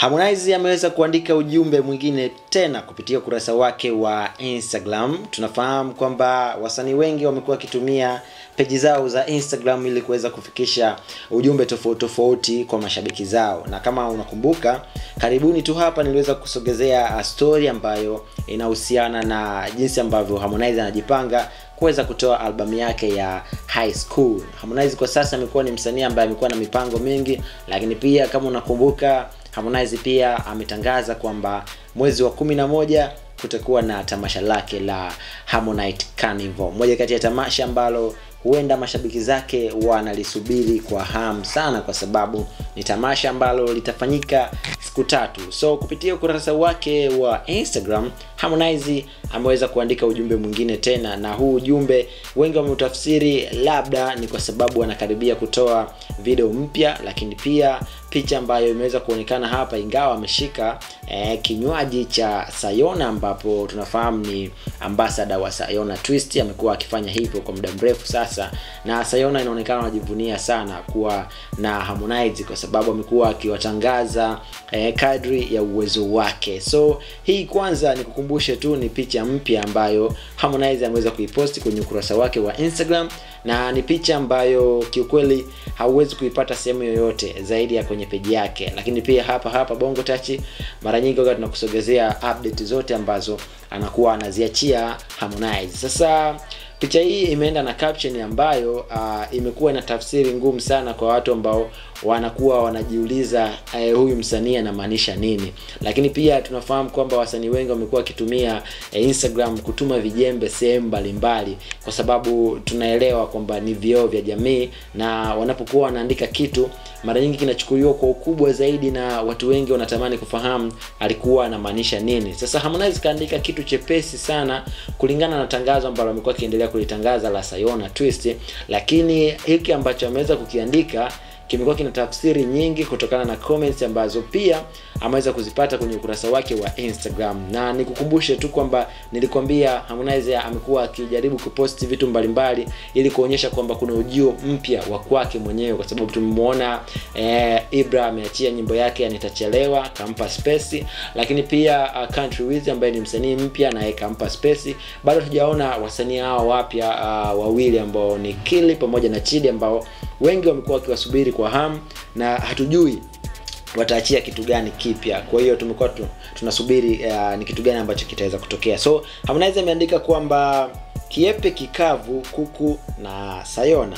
Harmonize ameweza kuandika ujumbe mwingine tena kupitia ukurasa wake wa Instagram. Tunafahamu kwamba wasanii wengi wamekuwa wakitumia peji zao za Instagram ili kuweza kufikisha ujumbe tofauti tofauti kwa mashabiki zao, na kama unakumbuka, karibuni tu hapa niliweza kusogezea story ambayo inahusiana na jinsi ambavyo Harmonize anajipanga kuweza kutoa albamu yake ya High School. Harmonize kwa sasa amekuwa ni msanii ambaye amekuwa na mipango mingi, lakini pia kama unakumbuka Harmonize pia ametangaza kwamba mwezi wa kumi na moja kutakuwa na tamasha lake la Harmonite Carnival, moja kati ya tamasha ambalo huenda mashabiki zake wanalisubiri kwa ham sana, kwa sababu ni tamasha ambalo litafanyika siku tatu. So kupitia ukurasa wake wa Instagram, Harmonize ameweza kuandika ujumbe mwingine tena, na huu ujumbe wengi wameutafsiri labda ni kwa sababu anakaribia kutoa video mpya, lakini pia picha ambayo imeweza kuonekana hapa, ingawa ameshika eh, kinywaji cha Sayona ambapo tunafahamu ni ambasada wa Sayona Twist, amekuwa akifanya hivyo kwa muda mrefu sasa, na Sayona inaonekana wanajivunia sana kuwa na Harmonize kwa sababu amekuwa akiwatangaza eh, kadri ya uwezo wake. So hii kwanza nikukumbushe tu ni picha mpya ambayo Harmonize ameweza kuiposti kwenye ukurasa wake wa Instagram na ni picha ambayo kiukweli hauwezi kuipata sehemu yoyote zaidi ya kwenye peji yake, lakini pia hapa hapa Bongo tachi mara nyingi waga tunakusogezea update zote ambazo anakuwa anaziachia Harmonize. Sasa picha hii imeenda na caption ambayo uh, imekuwa na tafsiri ngumu sana kwa watu ambao wanakuwa wanajiuliza uh, huyu msanii anamaanisha nini, lakini pia tunafahamu kwamba wasanii wengi wamekuwa wakitumia uh, Instagram kutuma vijembe sehemu mbalimbali, kwa sababu tunaelewa kwamba ni vioo vya jamii, na wanapokuwa wanaandika kitu mara nyingi kinachukuliwa kwa ukubwa zaidi, na watu wengi wanatamani kufahamu alikuwa anamaanisha nini. Sasa Harmonize kaandika kitu chepesi sana kulingana na tangazo ambalo amekuwa akiendelea kulitangaza la Sayona Twist, lakini hiki ambacho ameweza kukiandika kimekuwa kina tafsiri nyingi kutokana na comments ambazo pia ameweza kuzipata kwenye ukurasa wake wa Instagram. Na nikukumbushe tu kwamba nilikwambia Harmonize amekuwa akijaribu kuposti vitu mbalimbali ili kuonyesha kwamba kuna ujio mpya wa kwake mwenyewe, kwa sababu tumemwona eh, Ibra ameachia nyimbo yake nitachelewa, kampa space, lakini pia uh, Country Wiz ambaye ni msanii mpya naye kampa space. Bado tujaona wasanii hao wapya uh, wawili ambao ni Kili pamoja na Chidi ambao wengi wamekuwa wakiwasubiri kwa hamu na hatujui wataachia kitu gani kipya. Kwa hiyo tumekuwa tu, tunasubiri uh, ni kitu gani ambacho kitaweza kutokea. So Harmonize ameandika kwamba kiepe kikavu, kuku na Sayona,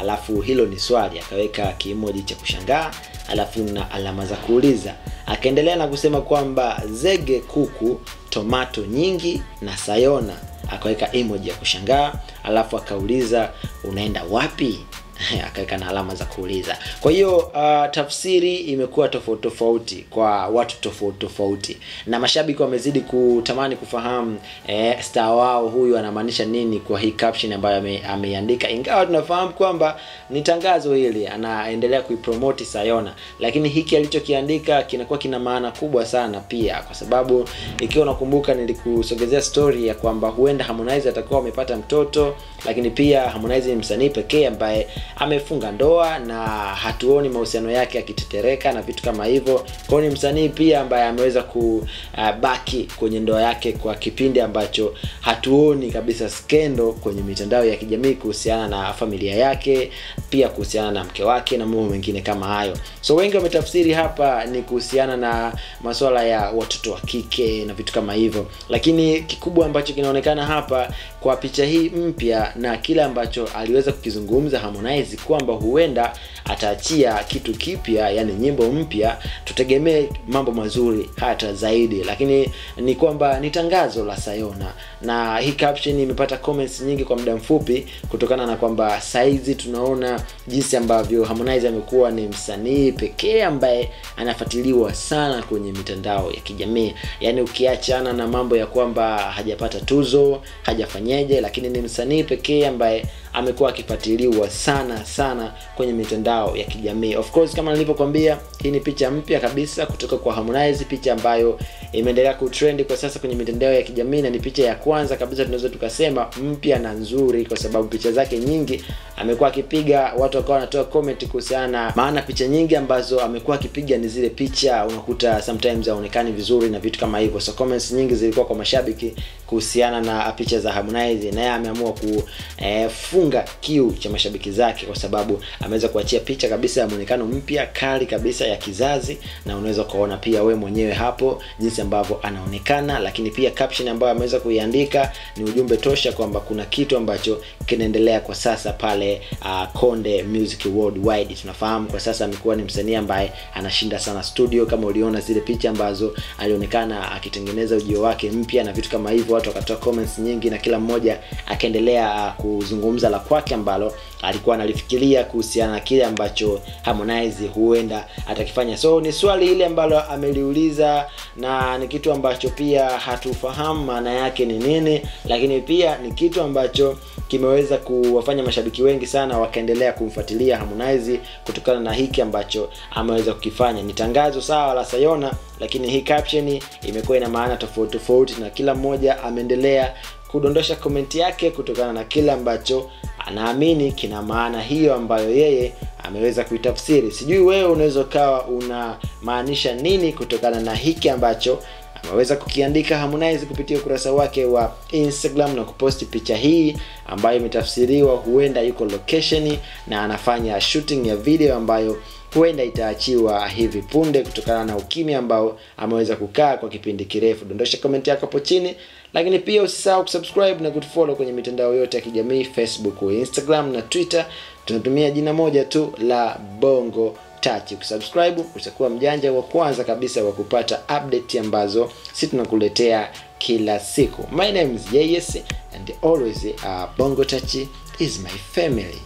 alafu hilo ni swali, akaweka kimoji cha kushangaa, alafu na alama za kuuliza. Akaendelea na kusema kwamba zege, kuku, tomato nyingi na Sayona, akaweka emoji ya kushangaa, alafu akauliza unaenda wapi? akaweka na alama za kuuliza. Kwa hiyo uh, tafsiri imekuwa tofauti tofauti kwa watu tofauti tofauti, na mashabiki wamezidi kutamani kufahamu eh, star wao huyu anamaanisha nini kwa hii caption ambayo ame, ameiandika, ingawa tunafahamu kwamba ni tangazo hili anaendelea kuipromoti Sayona, lakini hiki alichokiandika kinakuwa kina maana kubwa sana pia, kwa sababu ikiwa unakumbuka, nilikusogezea story ya kwamba huenda Harmonize atakuwa amepata mtoto, lakini pia Harmonize ni msanii pekee ambaye amefunga ndoa na hatuoni mahusiano yake yakitetereka na vitu kama hivyo. Kwa ni msanii pia ambaye ameweza kubaki kwenye ndoa yake kwa kipindi ambacho hatuoni kabisa skendo kwenye mitandao ya kijamii kuhusiana na familia yake, pia kuhusiana na mke wake na mambo mengine kama hayo. So wengi wametafsiri hapa ni kuhusiana na masuala ya watoto wa kike na vitu kama hivyo, lakini kikubwa ambacho kinaonekana hapa kwa picha hii mpya na kile ambacho aliweza kukizungumza Harmonize kwamba huenda ataachia kitu kipya, yani nyimbo mpya, tutegemee mambo mazuri hata zaidi, lakini ni kwamba ni tangazo la Sayona, na hii caption imepata comments nyingi kwa muda mfupi, kutokana na kwamba saizi tunaona jinsi ambavyo Harmonize amekuwa ni msanii pekee ambaye anafuatiliwa sana kwenye mitandao ya kijamii, yani ukiachana na mambo ya kwamba hajapata tuzo, hajafanyeje, lakini ni msanii pekee ambaye amekuwa akifuatiliwa sana sana kwenye mitandao ya kijamii. Of course kama nilivyokwambia hii ni picha mpya kabisa kutoka kwa Harmonize picha ambayo imeendelea kutrend kwa sasa kwenye mitandao ya kijamii na ni picha ya kwanza kabisa tunaweza tukasema mpya na nzuri kwa sababu picha zake nyingi amekuwa akipiga watu wakawa wanatoa comment kuhusiana maana picha nyingi ambazo amekuwa akipiga ni zile picha unakuta sometimes haonekani vizuri na vitu kama hivyo. So comments nyingi zilikuwa kwa mashabiki kuhusiana na picha za Harmonize naye ameamua kufunga eh, kiu cha mashabiki zake kwa sababu ameweza kuachia picha kabisa ya muonekano mpya kali kabisa ya kizazi na unaweza kuona pia we mwenyewe hapo jinsi ambavyo anaonekana. Lakini pia caption ambayo ameweza kuiandika ni ujumbe tosha kwamba kuna kitu ambacho kinaendelea kwa sasa pale uh, Konde Music Worldwide. Tunafahamu kwa sasa amekuwa ni msanii ambaye anashinda sana studio. Kama uliona zile picha ambazo alionekana akitengeneza ujio wake mpya na vitu kama hivyo watu wakatoa comments nyingi na kila mmoja akaendelea uh, kuzungumza la kwake ambalo alikuwa analifikiria kuhusiana na kile ambacho Harmonize huenda atakifanya. So ni swali ile ambalo ameliuliza na ni kitu ambacho pia hatufahamu maana yake ni nini lakini pia ni kitu ambacho kimeweza kuwafanya mashabiki wengi sana wakaendelea kumfuatilia Harmonize kutokana na hiki ambacho ameweza kukifanya. Ni tangazo sawa la Sayona lakini hii caption imekuwa ina maana tofauti tofauti na kila mmoja ameendelea kudondosha komenti yake kutokana na kile ambacho anaamini kina maana hiyo ambayo yeye ameweza kuitafsiri. Sijui wewe unaweza ukawa unamaanisha nini kutokana na hiki ambacho ameweza kukiandika Harmonize kupitia ukurasa wake wa Instagram na kuposti picha hii ambayo imetafsiriwa huenda yuko location na anafanya shooting ya video ambayo huenda itaachiwa hivi punde kutokana na ukimya ambao ameweza kukaa kwa kipindi kirefu. Dondosha komenti yako hapo chini lakini pia usisahau kusubscribe na kutufollow kwenye mitandao yote ya kijamii facebook instagram na twitter. Tunatumia jina moja tu la bongo touch. Kusubscribe utakuwa mjanja wa kwanza kabisa wa kupata update ambazo si tunakuletea kila siku. My name is JS and always uh, bongo touch is my family